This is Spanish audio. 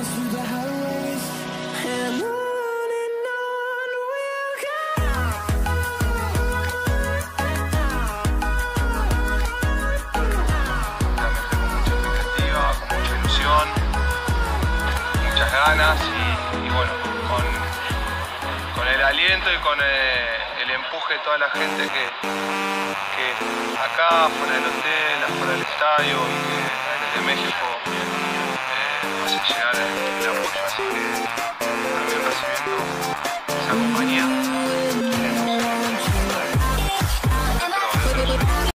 con mucha expectativa, con mucha ilusión, muchas ganas y bueno, con el aliento y con el empuje de toda la gente que acá, fuera del hotel, fuera del estadio y que desde México que recibiendo esa compañía.